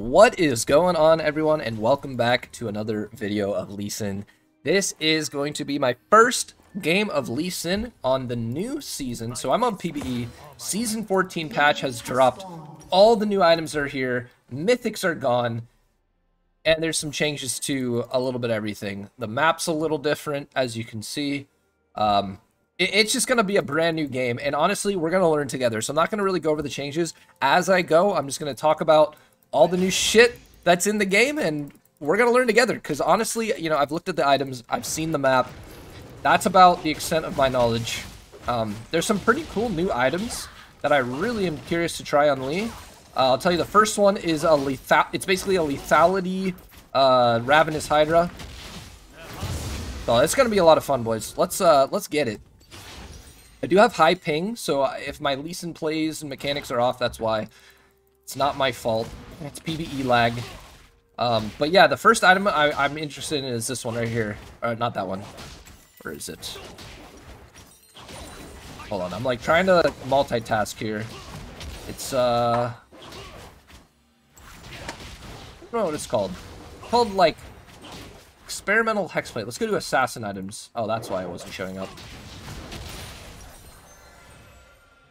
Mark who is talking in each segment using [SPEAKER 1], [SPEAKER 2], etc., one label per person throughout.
[SPEAKER 1] What is going on everyone and welcome back to another video of Lee Sin. This is going to be my first game of Lee Sin on the new season. So I'm on PBE. Season 14 patch has dropped. All the new items are here. Mythics are gone. And there's some changes to a little bit everything. The map's a little different as you can see. Um, it's just going to be a brand new game. And honestly, we're going to learn together. So I'm not going to really go over the changes. As I go, I'm just going to talk about all the new shit that's in the game. And we're to learn together. Because honestly, you know, I've looked at the items. I've seen the map. That's about the extent of my knowledge. Um, there's some pretty cool new items that I really am curious to try on Lee. Uh, I'll tell you the first one is a lethal. It's basically a lethality uh, Ravenous Hydra. So it's gonna be a lot of fun, boys. Let's uh, let's get it. I do have high ping, so if my Lee Sin plays and mechanics are off, that's why. It's not my fault. It's PBE lag. Um, but yeah, the first item I, am interested in is this one right here. Uh, not that one. Where is it? Hold on, I'm like trying to multitask here. It's uh... I don't know what it's called. It's called like experimental hexplate. Let's go to assassin items. Oh, that's why it wasn't showing up.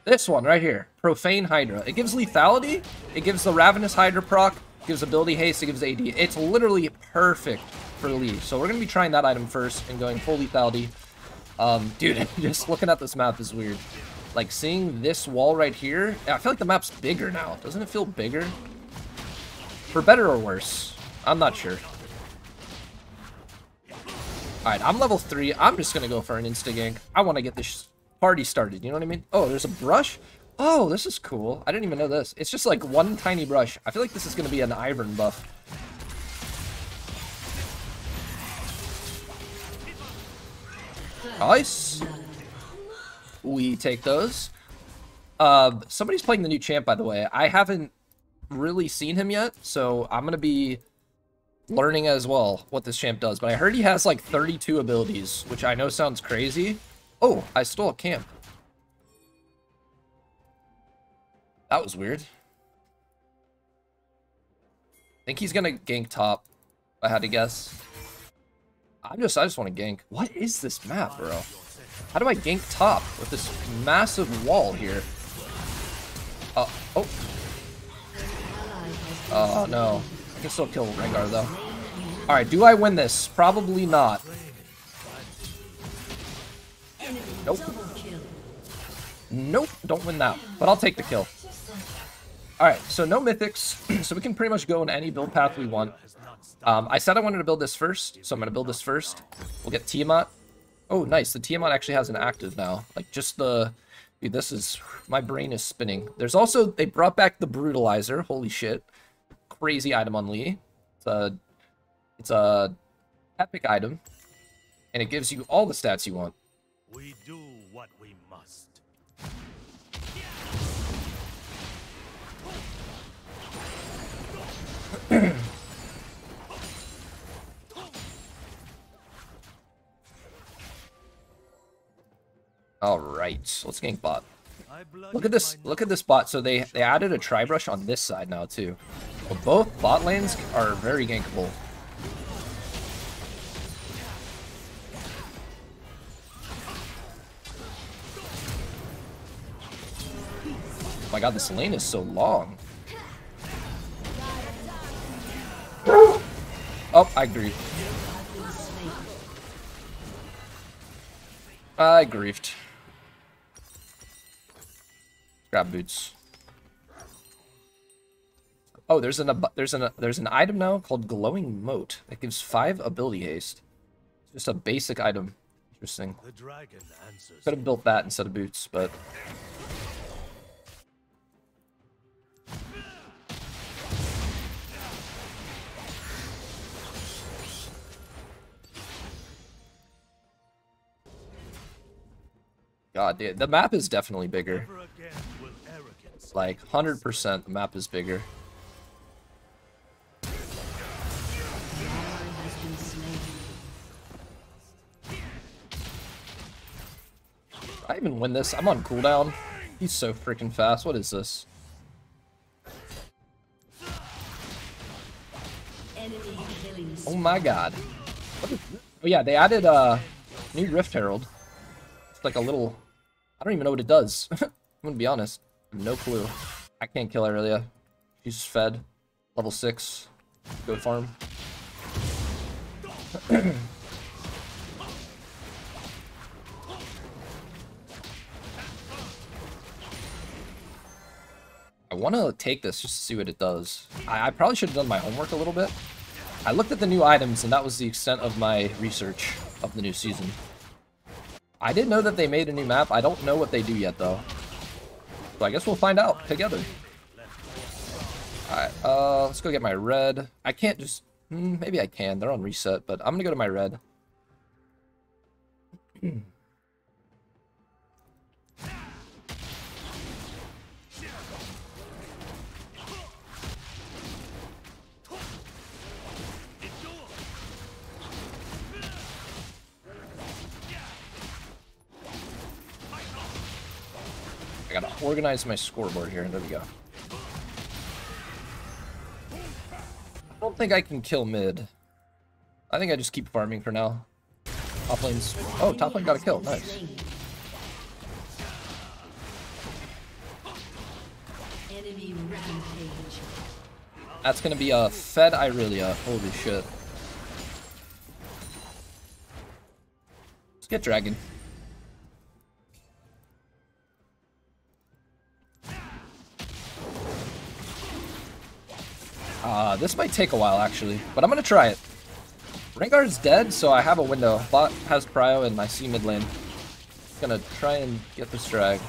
[SPEAKER 1] This one right here, Profane Hydra. It gives lethality, it gives the Ravenous Hydra proc, gives ability haste, it gives AD. It's literally perfect for Lee. So we're going to be trying that item first and going full lethality. Um, dude, just looking at this map is weird. Like, seeing this wall right here, I feel like the map's bigger now. Doesn't it feel bigger? For better or worse? I'm not sure. Alright, I'm level 3. I'm just going to go for an insta-gank. I want to get this party started, you know what I mean? Oh, there's a brush? Oh, this is cool. I didn't even know this. It's just like one tiny brush. I feel like this is going to be an Ivern buff. Nice. We take those. Uh, somebody's playing the new champ, by the way. I haven't really seen him yet, so I'm going to be learning as well what this champ does. But I heard he has like 32 abilities, which I know sounds crazy. Oh, I stole a camp. That was weird. I think he's gonna gank top. I had to guess. I'm just, I just want to gank. What is this map, bro? How do I gank top with this massive wall here? Uh, oh. Oh, no. I can still kill Rengar, though. Alright, do I win this? Probably not. Nope. Nope, don't win that. But I'll take the kill. Alright, so no mythics, so we can pretty much go in any build path we want. Um, I said I wanted to build this first, so I'm going to build this first. We'll get Tiamat. Oh, nice. The Tiamat actually has an active now. Like, just the... Dude, this is... My brain is spinning. There's also... They brought back the Brutalizer. Holy shit. Crazy item on Lee. It's a... It's a... Epic item. And it gives you all the stats you want. We do what we must. All right, let's gank bot. Look at this! Look at this bot. So they they added a tri brush on this side now too. Well, both bot lanes are very gankable. Oh my god, this lane is so long. Oh, I griefed. I griefed. Grab boots. Oh, there's an there's an there's an item now called Glowing Mote that gives five ability haste. It's Just a basic item. Interesting. Could have built that instead of boots, but God, the, the map is definitely bigger. Like, 100% the map is bigger. I even win this. I'm on cooldown. He's so freaking fast. What is this? Oh my god. oh yeah, they added a uh, new Rift Herald. It's like a little... I don't even know what it does. I'm gonna be honest. No clue. I can't kill Irelia. She's fed. Level 6. Go farm. I want to take this just to see what it does. I, I probably should have done my homework a little bit. I looked at the new items, and that was the extent of my research of the new season. I didn't know that they made a new map. I don't know what they do yet, though. So I guess we'll find out together. Alright, uh, let's go get my red. I can't just... Hmm, maybe I can. They're on reset, but I'm gonna go to my red. gotta organize my scoreboard here. There we go. I don't think I can kill mid. I think I just keep farming for now. Top lane's... Oh, top lane got a kill. Nice. That's gonna be a Fed Irelia. Holy shit. Let's get Dragon. Uh, this might take a while, actually, but I'm gonna try it. Rengar's dead, so I have a window. Bot has prio, and I see mid lane. Gonna try and get this drag.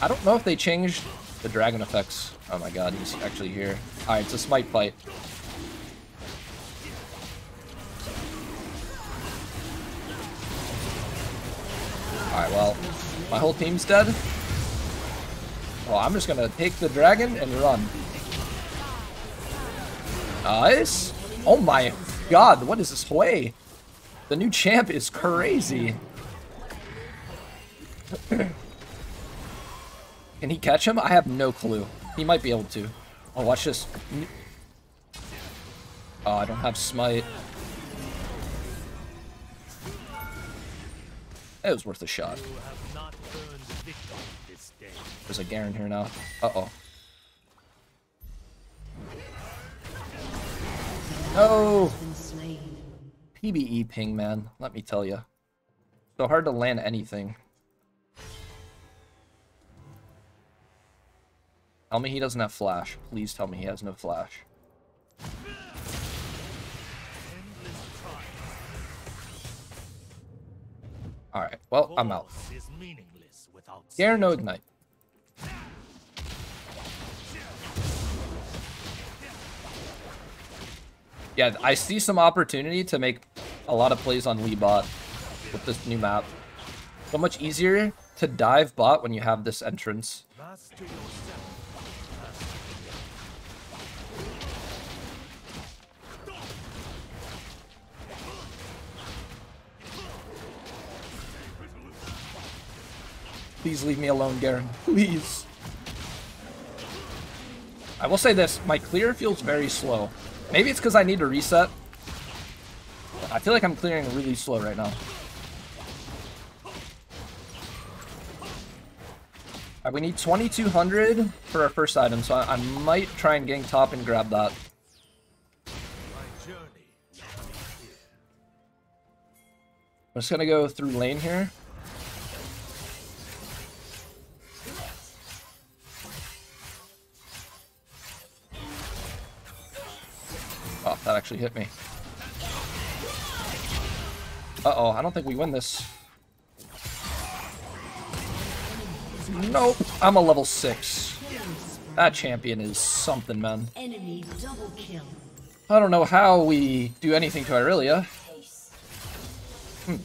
[SPEAKER 1] I don't know if they changed the dragon effects. Oh my god, he's actually here. Alright, it's a smite fight. Alright, well, my whole team's dead. Well, I'm just gonna take the dragon and run. Nice. Oh my god, what is this way? The new champ is crazy. Can he catch him? I have no clue. He might be able to. Oh, watch this. Oh, I don't have smite. It was worth a shot. There's a Garen here now. Uh-oh. No! PBE ping, man. Let me tell you. So hard to land anything. Tell me he doesn't have flash. Please tell me he has no flash. Alright, well, I'm out. Garen no ignite. Yeah, I see some opportunity to make a lot of plays on Lee bot with this new map. So much easier to dive bot when you have this entrance. Please leave me alone, Garen. Please. I will say this, my clear feels very slow. Maybe it's because I need to reset. I feel like I'm clearing really slow right now. Right, we need 2200 for our first item, so I, I might try and gang top and grab that. I'm just gonna go through lane here. Actually hit me. Uh-oh, I don't think we win this. Nope, I'm a level 6. That champion is something, man. I don't know how we do anything to Irelia. Hmm.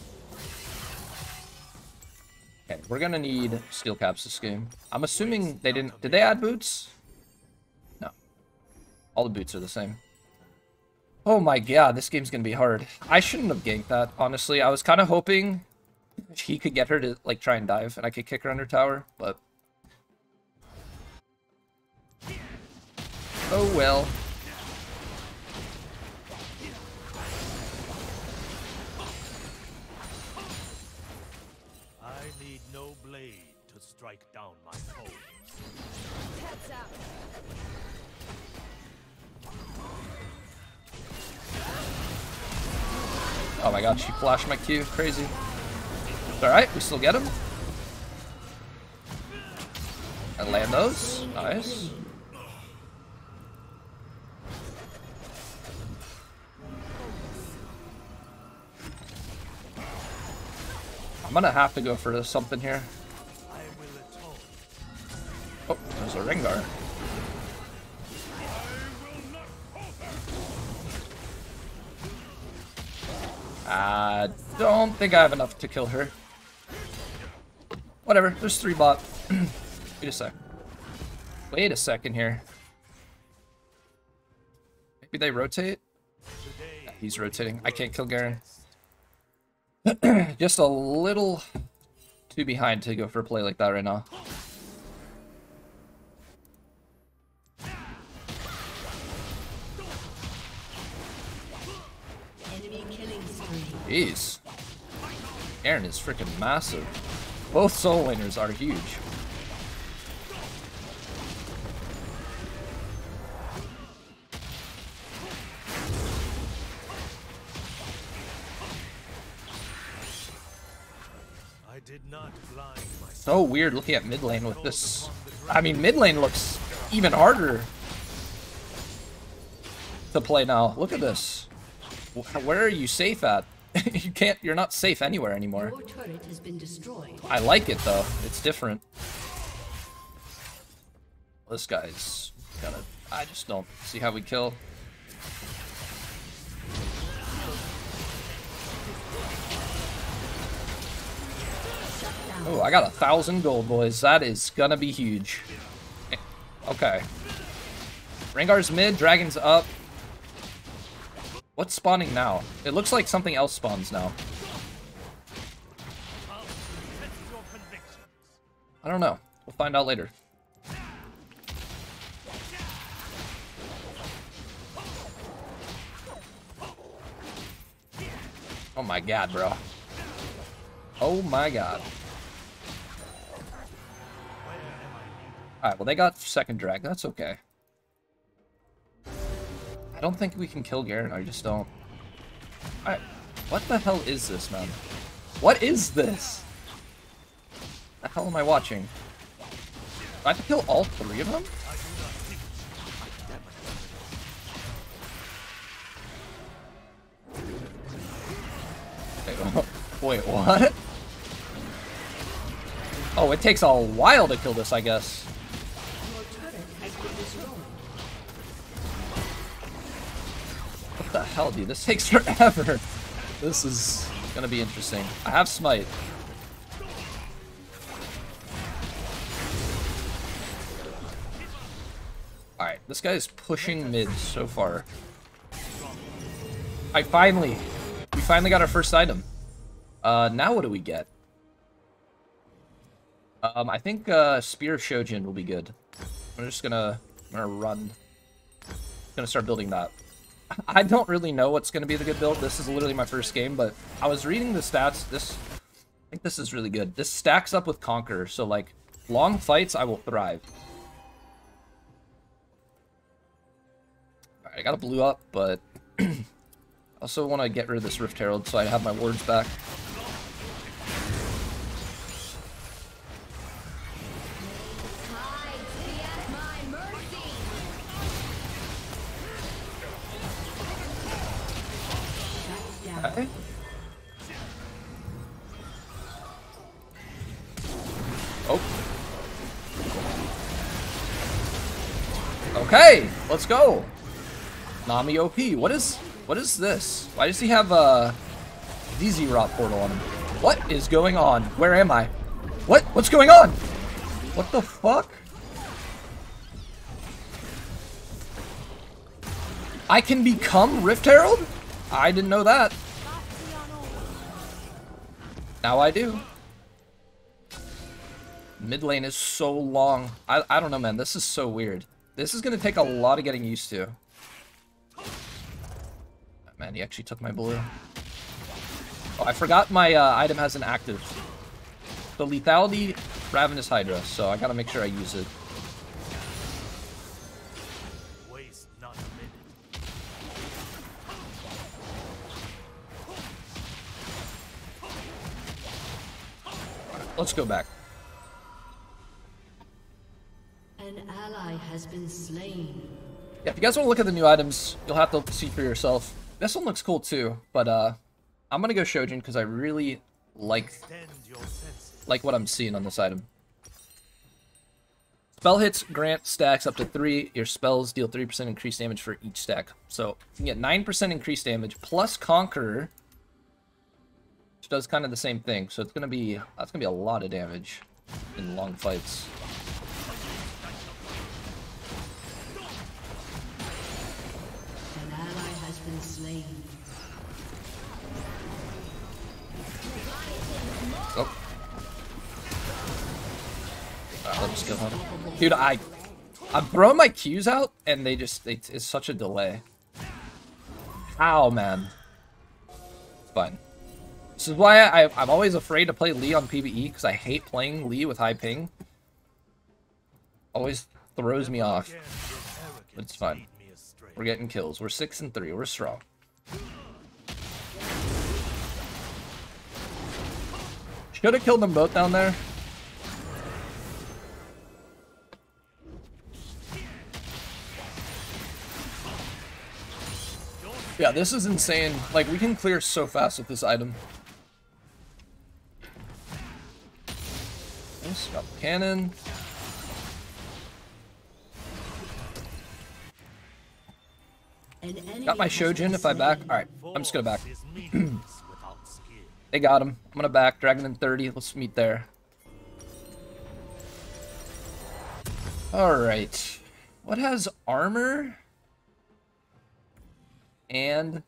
[SPEAKER 1] Okay, we're gonna need steel caps this game. I'm assuming they didn't... Did they add boots? No. All the boots are the same. Oh my god, this game's gonna be hard. I shouldn't have ganked that, honestly. I was kind of hoping he could get her to, like, try and dive, and I could kick her under tower, but... Oh well.
[SPEAKER 2] I need no blade to strike down my foe.
[SPEAKER 1] Oh my god, she flashed my Q. Crazy. Alright, we still get him. And land those. Nice. I'm gonna have to go for something here. Oh, there's a Rengar. I don't think I have enough to kill her. Whatever, there's three bot. Wait a sec. Wait a second here. Maybe they rotate? Yeah, he's rotating. I can't kill Garen. Just a little too behind to go for a play like that right now. Jeez. Aaron is freaking massive. Both soul laners are huge.
[SPEAKER 2] I did not blind myself.
[SPEAKER 1] So weird looking at mid lane with this. I mean, mid lane looks even harder to play now. Look at this. Where are you safe at? you can't. You're not safe anywhere anymore.
[SPEAKER 3] Your has been.
[SPEAKER 1] I like it though. It's different. This guy's gonna. I just don't see how we kill. Oh, I got a thousand gold, boys. That is gonna be huge. Okay. Rengar's mid, Dragon's up. What's spawning now? It looks like something else spawns now. I don't know. We'll find out later. Oh my god, bro. Oh my god. Alright, well they got second drag. That's okay. I don't think we can kill Garen. I just don't. Alright. What the hell is this, man? What is this? The hell am I watching? Do I have to kill all three of them? Wait, what? Oh, it takes a while to kill this, I guess. The hell, dude? This takes forever. This is gonna be interesting. I have smite. Alright, this guy is pushing mid so far. I finally, we finally got our first item. Uh, now what do we get? Um, I think uh, Spear of Shojin will be good. I'm just gonna, I'm gonna run. Gonna start building that. I don't really know what's going to be the good build. This is literally my first game, but I was reading the stats. This, I think this is really good. This stacks up with Conqueror, so like long fights, I will thrive. Alright, I got a blue up, but I also want to get rid of this Rift Herald so I have my wards back. Go. Nami OP. What is what is this? Why does he have a DZ Rot portal on him? What is going on? Where am I? What? What's going on? What the fuck? I can become Rift Herald? I didn't know that. Now I do. Mid lane is so long. I, I don't know, man. This is so weird. This is going to take a lot of getting used to. Man, he actually took my blue. Oh, I forgot my uh, item has an active. The lethality Ravenous Hydra, so I gotta make sure I use it.
[SPEAKER 2] Waste not a minute.
[SPEAKER 1] Let's go back.
[SPEAKER 3] Has been slain.
[SPEAKER 1] Yeah, if you guys want to look at the new items, you'll have to see for yourself. This one looks cool too, but uh, I'm gonna go Shojin because I really like like what I'm seeing on this item. Spell hits grant stacks up to 3. Your spells deal 3% increased damage for each stack. So you get 9% increased damage plus Conqueror, which does kind of the same thing. So it's to be, that's to be a lot of damage in long fights. Just. Dude, I, I'm throwing my Qs out, and they just, it's, such a delay. How, man? Fine. This is why I, I'm always afraid to play Lee on PBE, because I hate playing Lee with high ping. Always throws me off.
[SPEAKER 2] Arrogance
[SPEAKER 1] It's fine. We're getting kills. We're 6 and 3. We're strong. Should have killed them both down there. Yeah, this is insane. Like, we can clear so fast with this item. Nice, got the cannon. Got my Shojin if I back. Alright, I'm just gonna back. They got him. I'm gonna back. Dragon in 30. Let's meet there. Alright. What has armor? And...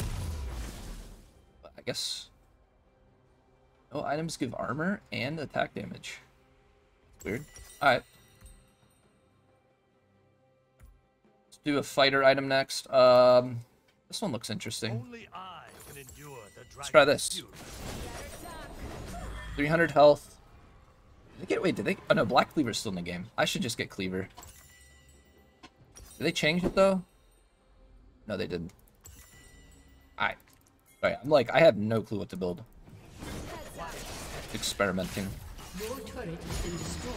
[SPEAKER 1] I guess... No items give armor and attack damage. Weird. Alright. Let's do a fighter item next. Um, this one looks interesting.
[SPEAKER 2] Only I can endure the
[SPEAKER 1] Let's try this. 300 health. Did they get, wait, did they? Oh no, Black Cleaver's still in the game. I should just get Cleaver. Did they change it though? No, they didn't. I... Alright, I'm like, I have no clue what to build. Experimenting.
[SPEAKER 3] Your turret has been destroyed.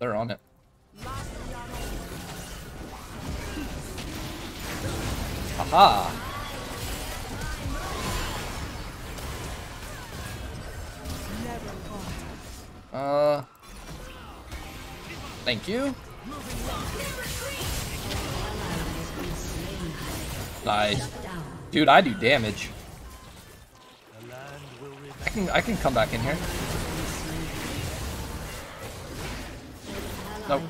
[SPEAKER 1] They're on it. Aha! Uh. Thank you. Nice. Dude, I do damage. I can I can come back in here. Nope.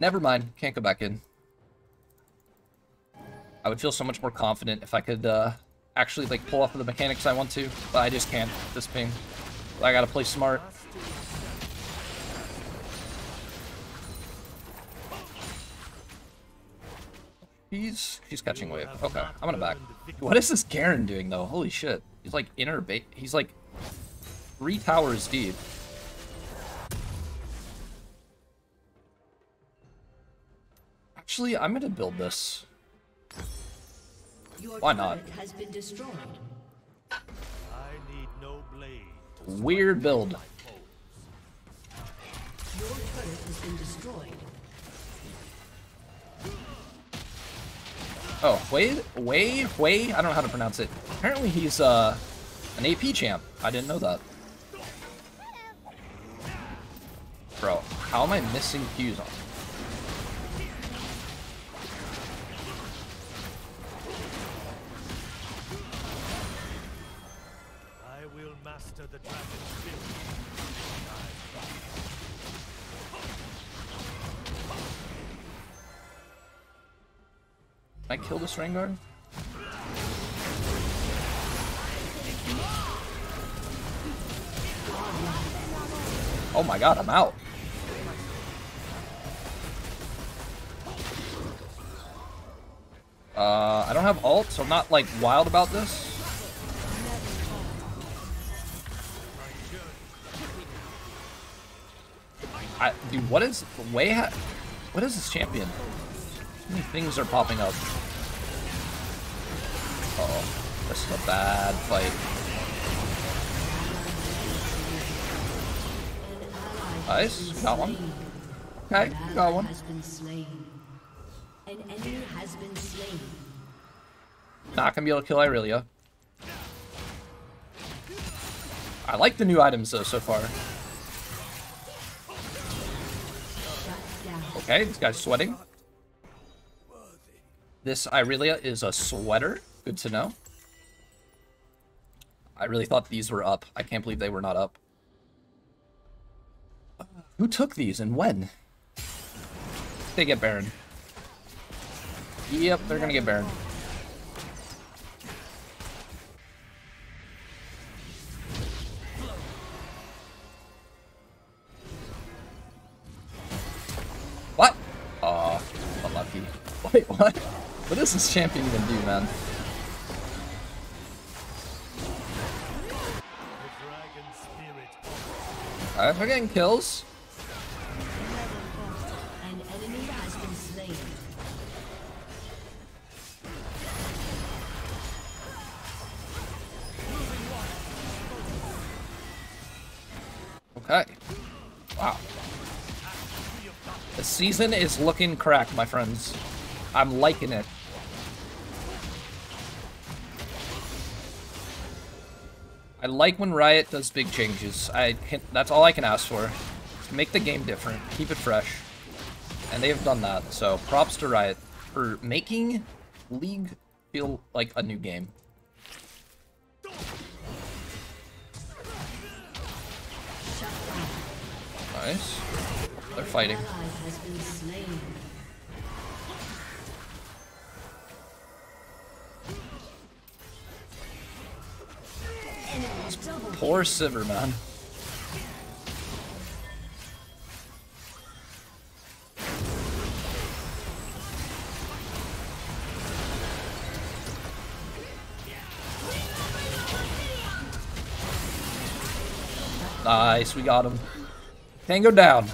[SPEAKER 1] Never mind. Can't go back in. I would feel so much more confident if I could uh, actually like pull off the mechanics I want to, but I just can't. This ping. I gotta play smart. He's he's catching wave. Okay, I'm gonna back. What is this Garen doing though? Holy shit! He's like inner bait. He's like three towers deep. Actually, I'm gonna build this. Why not?
[SPEAKER 3] turret has been destroyed.
[SPEAKER 2] I need no blade.
[SPEAKER 1] Weird build. Oh, Wade, Wei, Wade. I don't know how to pronounce it. Apparently, he's uh an AP champ. I didn't know that. Bro, how am I missing Qs on?
[SPEAKER 2] I will master the dragon's
[SPEAKER 1] I kill this Rengar? Oh my god, I'm out. Uh, I don't have ult, so I'm not, like, wild about this. I, dude, what is... Way ha What is this champion? So many things are popping up. Uh oh This is a bad fight. Nice. Got one. Okay, got one. Not gonna be able to kill Irelia. I like the new items though so far. Okay, this guy's sweating. This Irelia is a sweater. Good to know. I really thought these were up. I can't believe they were not up. Who took these and when? They get Baron. Yep, they're gonna get Baron. What? Aw, unlucky. Wait, what? What does this champion even do, man? Alright, we're getting kills. Okay. Wow. The season is looking crack, my friends. I'm liking it. I like when Riot does big changes. I can, that's all I can ask for. Make the game different, keep it fresh. And they have done that, so props to Riot for making League feel like a new game. Nice. They're fighting. Poor Sivir, man. Nice, we got him. Tango down.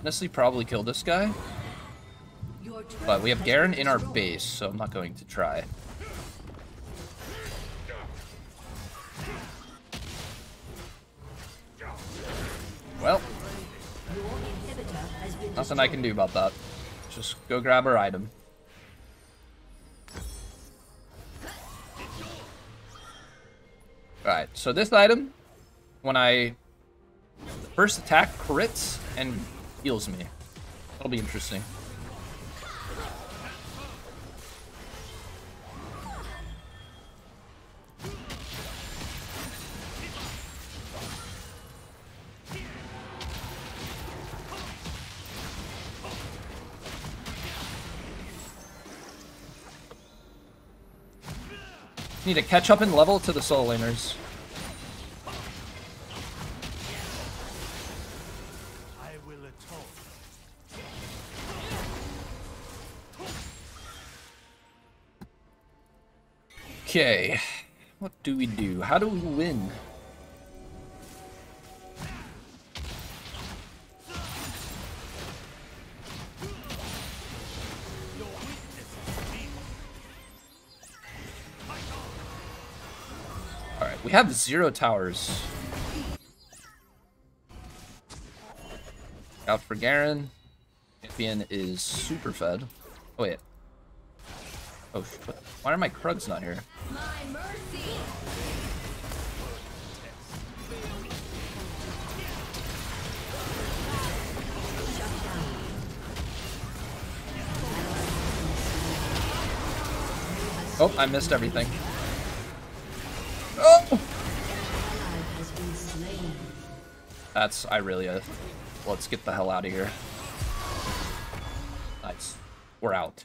[SPEAKER 1] Honestly, probably kill this guy. But we have Garen in our base, so I'm not going to try. Well, nothing I can do about that. Just go grab our item. Alright, so this item, when I first attack crits and heals me. That'll be interesting. Need to catch up in level to the soul laners.
[SPEAKER 2] I will atone.
[SPEAKER 1] Okay, what do we do? How do we win? We have zero towers. Out for Garen. Champion is super fed. Oh wait. Oh, why are my Krugs not here? Oh, I missed everything. That's Irelia. Let's get the hell out of here. Nice. We're out.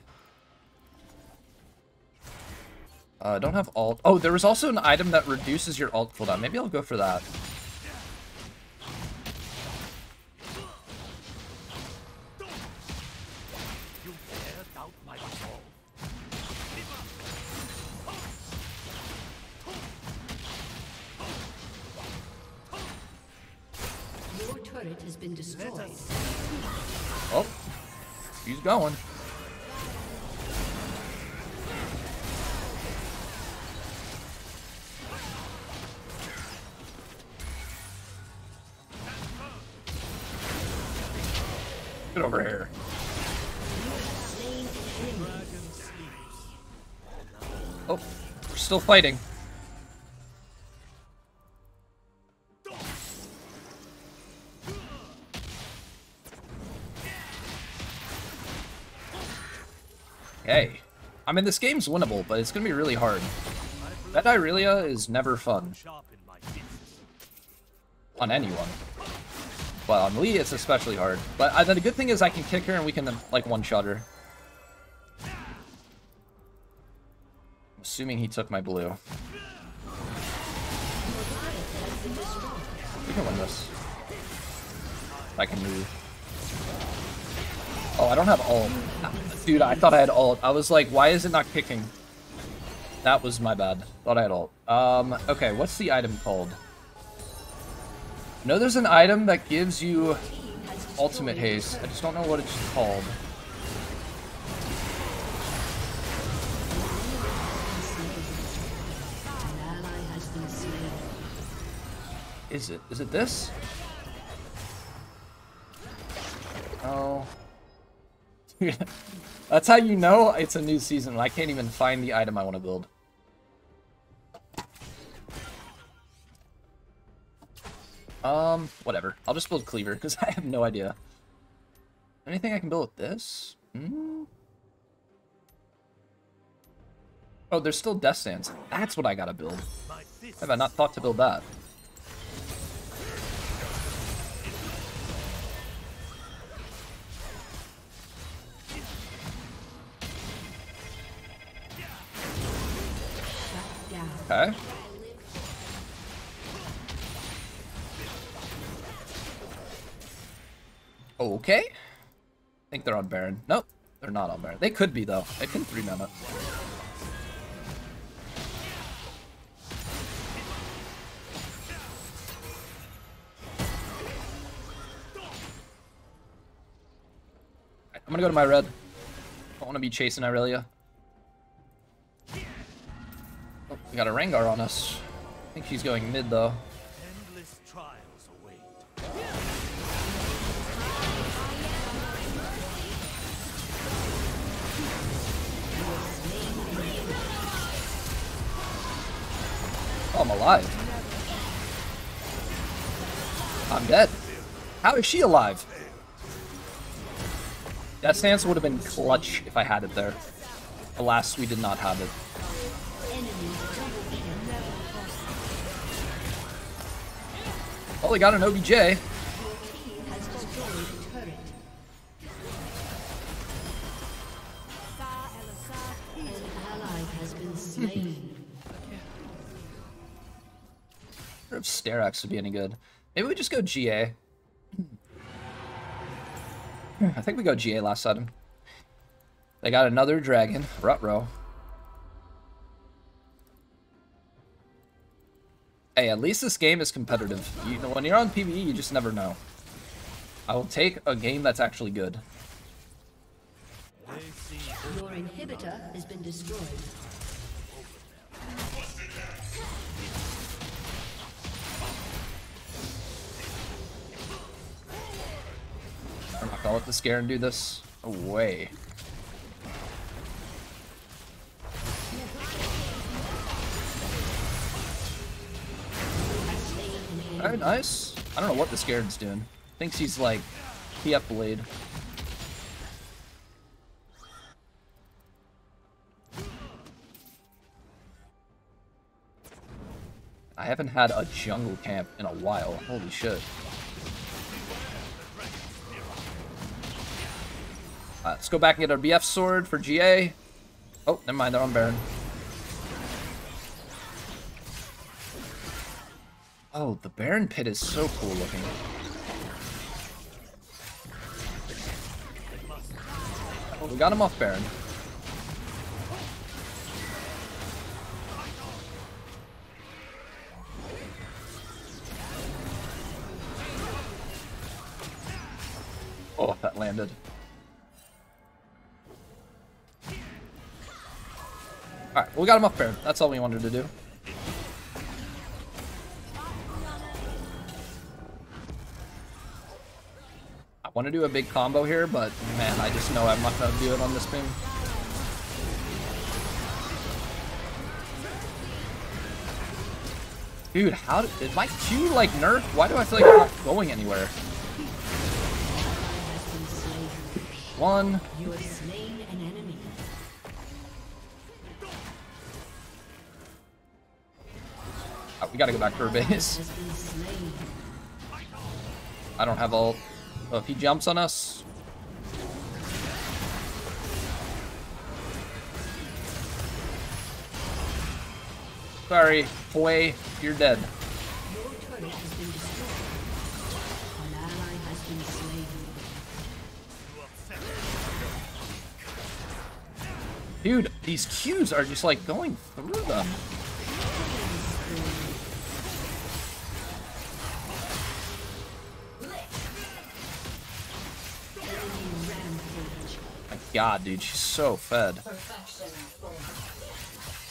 [SPEAKER 1] Uh, don't have alt. Oh, there was also an item that reduces your alt cooldown. Maybe I'll go for that. Going. Get over here. Oh, we're still fighting. I mean this game's winnable, but it's gonna be really hard. That Irelia is never fun on anyone. But on Lee, it's especially hard. But uh, the good thing is I can kick her and we can, like, one-shot her. Assuming he took my blue. We can win this. I can move. Oh, I don't have ult. Dude, I thought I had ult. I was like, why is it not kicking? That was my bad. Thought I had ult. Um, okay, what's the item called? I know there's an item that gives you ultimate haste. I just don't know what it's called. Is it? Is it this? Oh. That's how you know it's a new season. I can't even find the item I want to build. Um, whatever. I'll just build Cleaver, because I have no idea. Anything I can build with this? Hmm? Oh, there's still Death's Dance. That's what I gotta build. Have I not thought to build that? Okay. Okay. I think they're on Baron. Nope, they're not on Baron. They could be though. They can three mana. I'm gonna go to my red. I don't want to be chasing Irelia. We got a Rengar on us. I think she's going mid though. Oh, I'm alive. I'm dead. How is she alive? That stance would have been clutch if I had it there. Alas, we did not have it. Oh, they got an OBJ.
[SPEAKER 3] Has hmm. destroyed a turret. An ally has been slain.
[SPEAKER 1] I wonder if Sterak's would be any good. Maybe we just go GA. I think we go GA last sudden. They got another dragon, Rutro. Hey, at least this game is competitive. You know, when you're on PBE, you just never know. I will take a game that's actually good.
[SPEAKER 3] Your inhibitor has been destroyed.
[SPEAKER 1] I'm not gonna let the Scarin do this. Away. Alright, nice. I don't know what the Scarin's doing. Thinks he's like PF Blade. I haven't had a jungle camp in a while. Holy shit. Let's go back and get our BF sword for GA. Oh, never mind, they're on Baron. Oh, the Baron pit is so cool looking. We got him off Baron. Oh, that landed. Alright, we got him off Baron. That's all we wanted to do. Want to do a big combo here, but man, I just know I'm not going to do it on this ping. Dude, how did, my Q like nerf? Why do I feel like I'm not going anywhere? One. Oh, we gotta go back to our base. I don't have ult. If he jumps on us. Sorry, Hue, you're dead. Dude, these Qs are just like going through them. God, dude, she's so fed.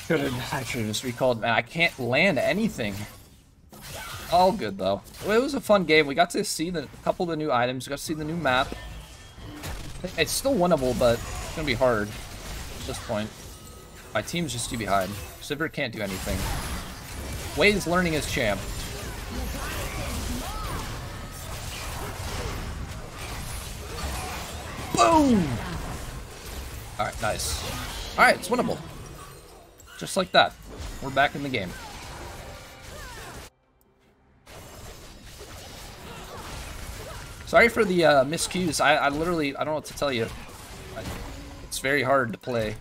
[SPEAKER 1] Could've, I should've just recalled, man, I can't land anything. All good, though. It was a fun game. We got to see the, a couple of the new items. We got to see the new map. It's still winnable, but it's gonna be hard at this point. My team's just too behind. Sivir can't do anything. Wade's learning his champ. Boom! Alright, nice. Alright, it's winnable. Just like that. We're back in the game. Sorry for the uh, miscues. I, I literally, I don't know what to tell you. I, it's very hard to play.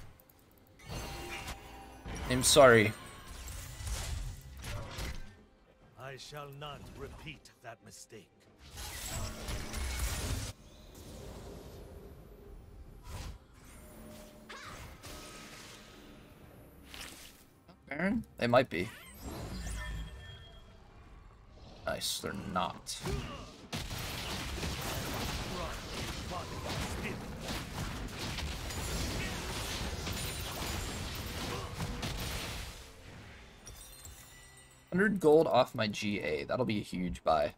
[SPEAKER 1] I'm sorry.
[SPEAKER 2] I shall not repeat that mistake.
[SPEAKER 1] Baron? They might be. Nice, they're not. Hundred gold off my GA. That'll be a huge buy.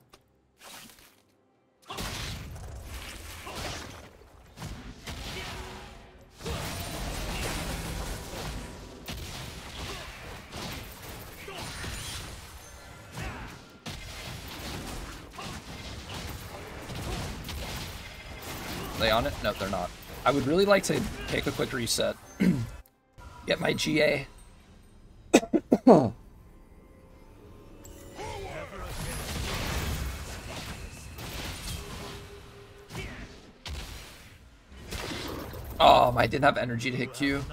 [SPEAKER 1] They on it? No, they're not. I would really like to take a quick reset. Get my GA. Oh, I didn't have energy to hit Q.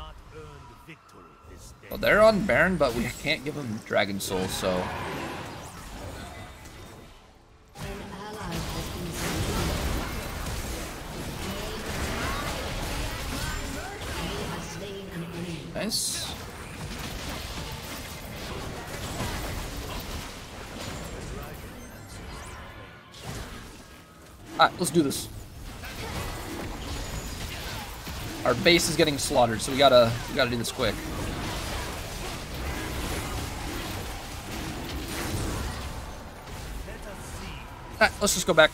[SPEAKER 1] Well, they're on Baron, but we can't give them Dragon Soul, so... let's do this. Our base is getting slaughtered, so we gotta we gotta do this quick. Alright, let's just go back.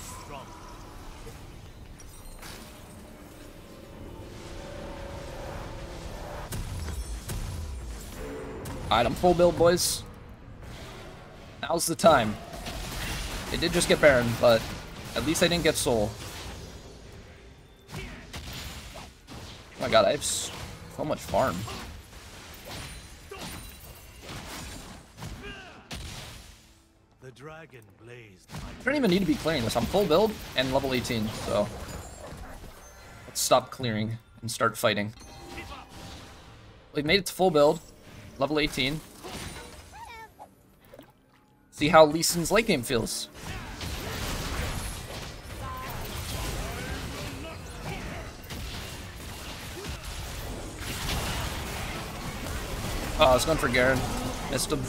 [SPEAKER 1] Alright, I'm full build, boys. Now's the time. It did just get Baron, but at least I didn't get Soul. Oh my god, I have so much farm.
[SPEAKER 2] The dragon blazed.
[SPEAKER 1] I don't even need to be clearing this. I'm full build and level 18, so... Let's stop clearing and start fighting. We've made it to full build, level 18. See how Lee Sin's late game feels. Oh, I was going for Garen. Missed him.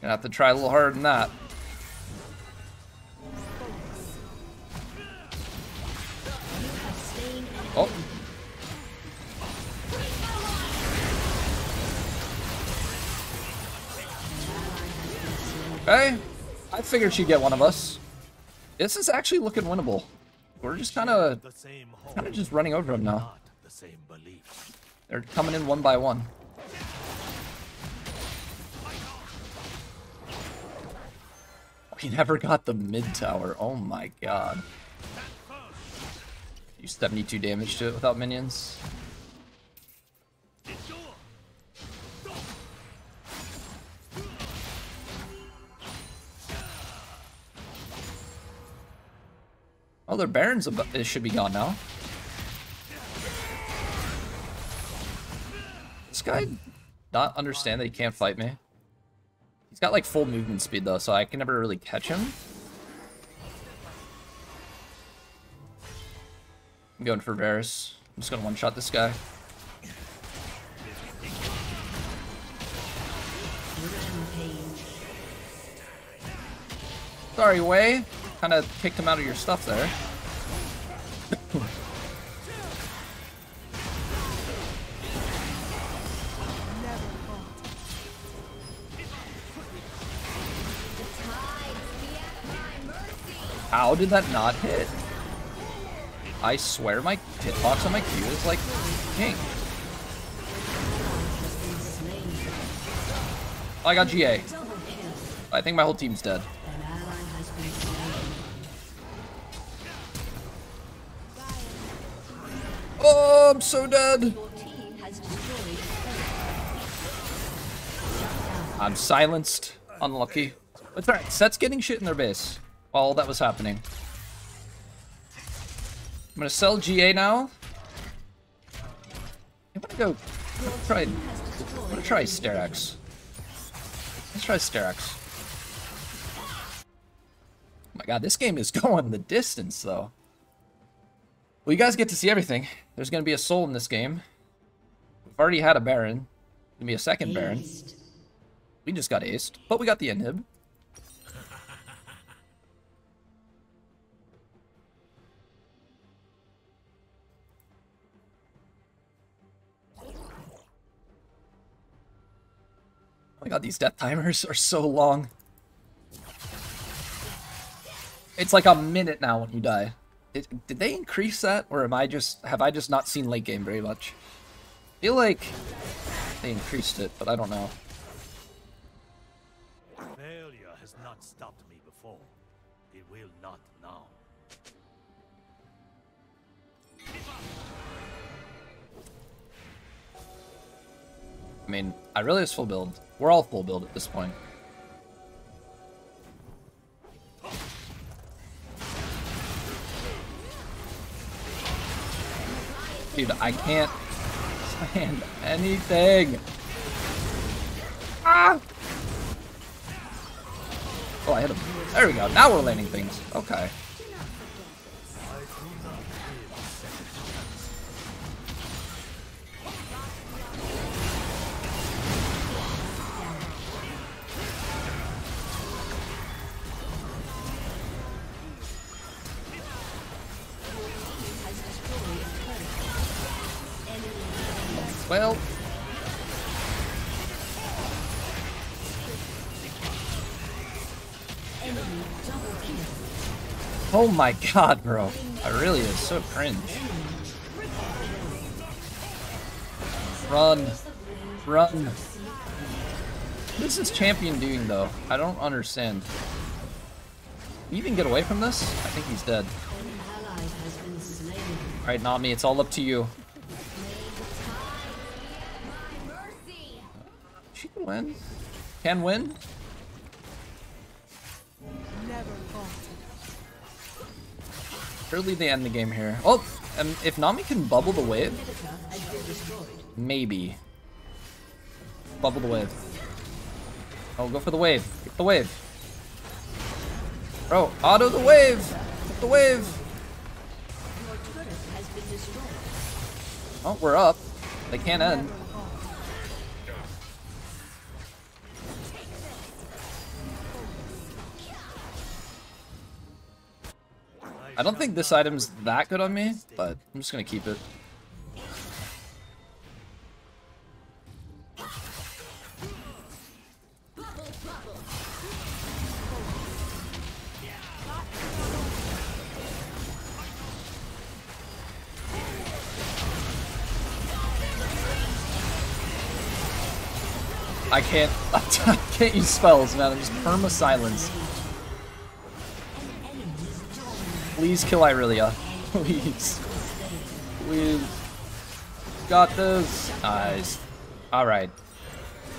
[SPEAKER 1] Gonna have to try a little harder than that. Oh. Okay. I figured she'd get one of us. This is actually looking winnable. We're just kind of kind of just running over them now. They're coming in one by one. We never got the mid tower. Oh my god. You 72 damage to it without minions. Oh, their Baron's ab- it should be gone now. This guy not understand that he can't fight me. He's got like full movement speed though, so I can never really catch him. I'm going for Varus. I'm just gonna one-shot this guy. Sorry, Wei. Kind of kicked him out of your stuff there. How did that not hit? I swear my hitbox on my Q is like king. I got GA. I think my whole team's dead. I'm so dead. I'm silenced. Unlucky. It's alright. Sett's getting shit in their base while all that was happening. I'm gonna sell GA now. I'm gonna go try. I'm gonna try Sterak's. Let's try Sterak's. Oh my god, this game is going the distance though. Well, you guys get to see everything. There's gonna be a soul in this game. We've already had a Baron. Gonna be a second Baron. We just got aced, but we got the inhib. Oh my god, these death timers are so long. It's like a minute now when you die. Did, did they increase that, or am I just have I just not seen late game very much? I feel like they increased it, but I don't know.
[SPEAKER 2] Failure has not stopped me before. It will not now.
[SPEAKER 1] I mean, I really is full build. We're all full build at this point. Dude, I can't stand anything. Ah! Oh, I hit him. There we go. Now we're landing things. Okay. Oh my god, bro. I really is so cringe. Run. Run. What is this champion doing, though? I don't understand. Can you even get away from this? I think he's dead. Alright, Nami, it's all up to you. She can win. Can win. Surely they end the game here. Oh, um, if Nami can bubble the wave, maybe. Bubble the wave. Oh, go for the wave. Get the wave. Bro, auto the wave. Get the wave. Oh, we're up. They can't end. I don't think this item's that good on me, but I'm just gonna keep it. I can't, I can't use spells, man. I'm just perma Please kill Irelia. Please. Please. Got this. Nice. Alright.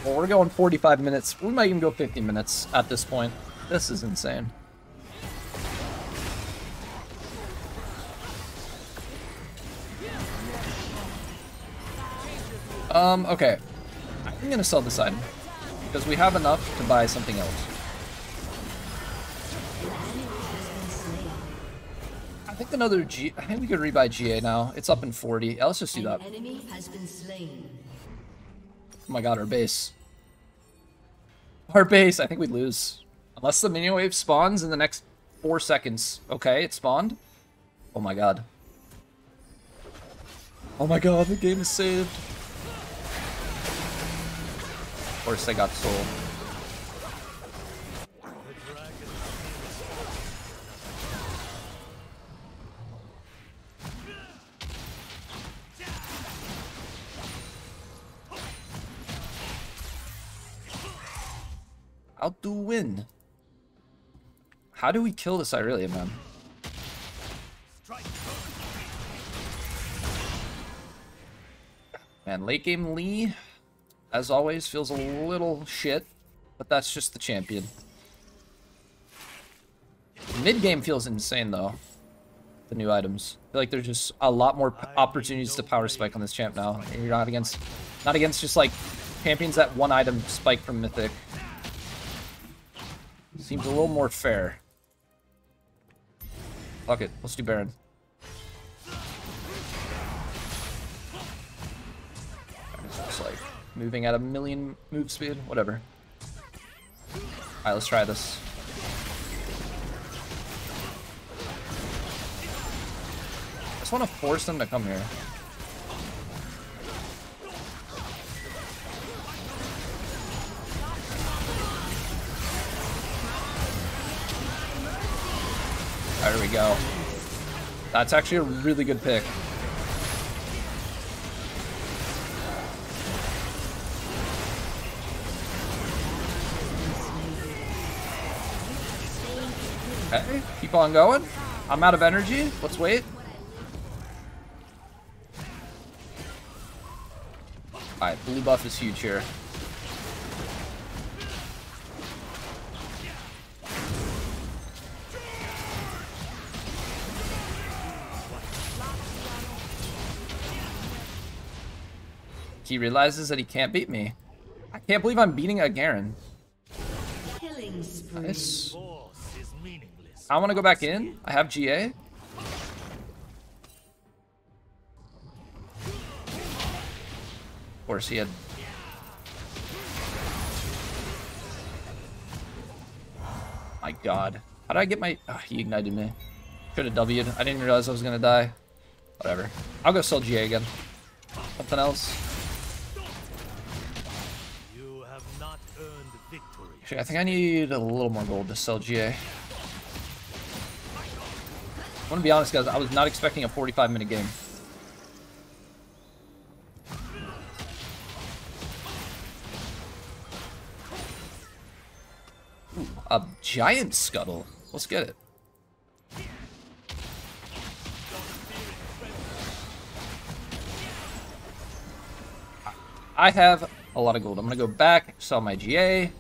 [SPEAKER 1] Well, we're going 45 minutes. We might even go 50 minutes at this point. This is insane. Um, okay. I'm gonna sell this item. Because we have enough to buy something else. Another G. I think we could rebuy GA now. It's up in 40. Yeah, let's just do that.
[SPEAKER 3] Enemy has been slain.
[SPEAKER 1] Oh my god, our base. Our base, I think we'd lose. Unless the minion wave spawns in the next four seconds. Okay, it spawned. Oh my god. Oh my god, the game is saved. Of course, I got soul. How do win? How do we kill this Irelia, man? Man, late game Lee, as always, feels a little shit, but that's just the champion. Mid game feels insane though. The new items. I feel like there's just a lot more opportunities to power spike on this champ now. You're not against, not against just like champions that one item spike from mythic. Seems a little more fair. Fuck it, let's do Baron. Just like moving at a million move speed, whatever. Alright, let's try this. I just want to force them to come here. There we go. That's actually a really good pick. Okay, keep on going. I'm out of energy. Let's wait. Alright, blue buff is huge here. He realizes that he can't beat me. I can't believe I'm beating a Garen. Nice.
[SPEAKER 2] Force is meaningless.
[SPEAKER 1] I want to go back in. I have GA. Of course, he had. My God, how did I get my? Oh, he ignited me. Could have W'd. I didn't realize I was gonna die. Whatever. I'll go sell GA again. Something else. Actually, I think I need a little more gold to sell GA. I want to be honest, guys. I was not expecting a 45 minute game. Ooh, a giant scuttle. Let's get it. I have a lot of gold. I'm gonna go back, sell my GA.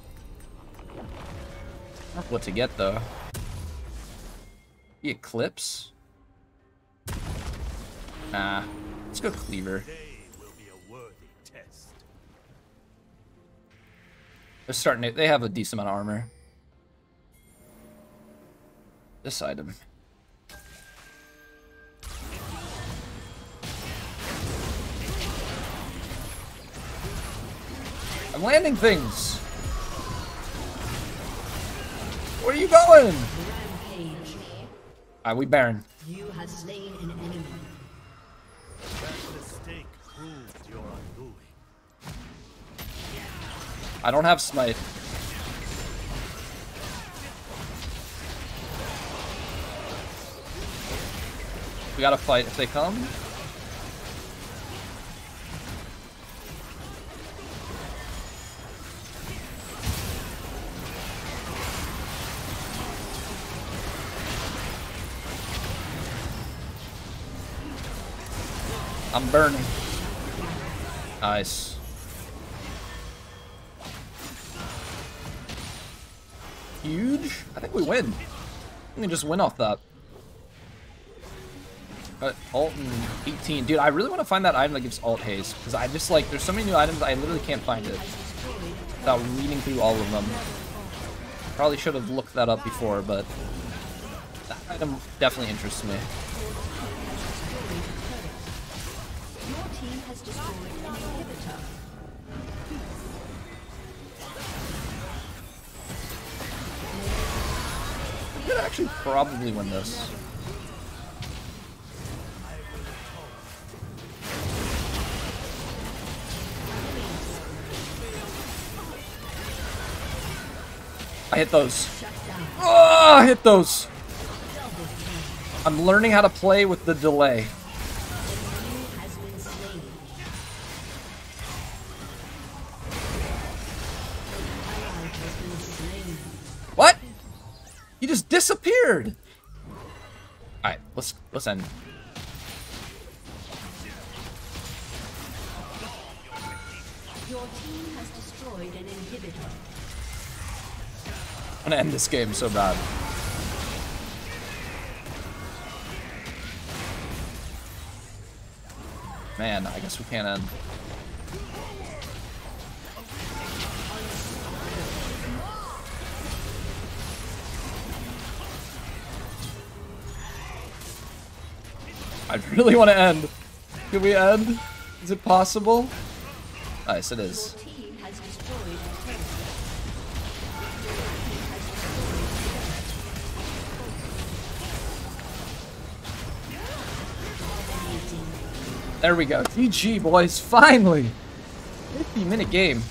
[SPEAKER 1] What to get though. The Eclipse? Nah. Let's go Cleaver. They're starting to, they have a decent amount of armor. This item. I'm landing things. Where are you going?
[SPEAKER 3] Rampage.
[SPEAKER 1] Alright, we Baron.
[SPEAKER 3] You have slain an enemy.
[SPEAKER 2] That mistake proved your undoing.
[SPEAKER 1] I don't have smite. We gotta fight if they come. I'm burning. Nice. Huge? I think we win. We can just win off that. Uh, ult and 18. Dude, I really want to find that item that gives ult haste. Because I just like, there's so many new items, I literally can't find it. Without reading through all of them. Probably should have looked that up before, but that item definitely interests me.
[SPEAKER 3] Has destroyed an inhibitor.
[SPEAKER 1] Could actually probably win this. I hit those. Oh, I hit those. I'm learning how to play with the delay. You just disappeared. All right, let's let's end.
[SPEAKER 3] Your team has destroyed an inhibitor.
[SPEAKER 1] I'm gonna end this game so bad. Man, I guess we can't end. I really want to end. Can we end? Is it possible? Nice, it is. There we go. GG, boys. Finally! 50 minute game.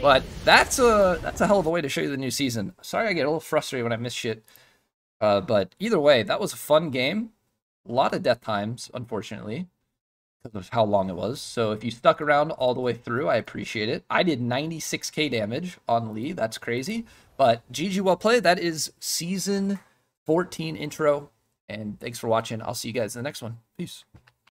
[SPEAKER 1] But that's a that's a hell of a way to show you the new season. Sorry I get a little frustrated when I miss shit. Uh, but either way, that was a fun game. A lot of death times, unfortunately, because of how long it was. So if you stuck around all the way through, I appreciate it. I did 96k damage on Lee. That's crazy. But GG well played. That is season 14 intro. And thanks for watching. I'll see you guys in the next one. Peace.